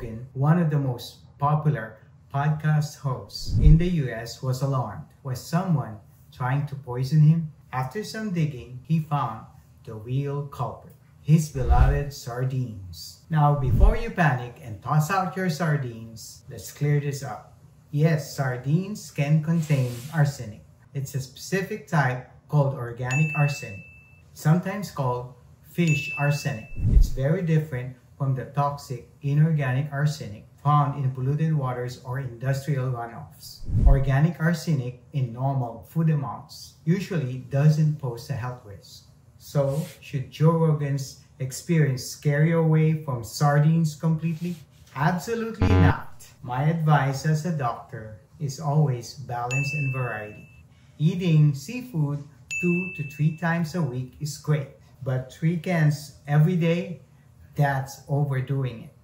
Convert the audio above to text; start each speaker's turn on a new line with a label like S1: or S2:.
S1: Rogan, one of the most popular podcast hosts in the US, was alarmed. Was someone trying to poison him? After some digging, he found the real culprit his beloved sardines. Now, before you panic and toss out your sardines, let's clear this up. Yes, sardines can contain arsenic. It's a specific type called organic arsenic, sometimes called fish arsenic. It's very different from the toxic inorganic arsenic found in polluted waters or industrial runoffs. Organic arsenic in normal food amounts usually doesn't pose a health risk. So, should Joe Rogan's experience scare you away from sardines completely? Absolutely not. My advice as a doctor is always balance and variety. Eating seafood two to three times a week is great, but three cans every day, that's overdoing it.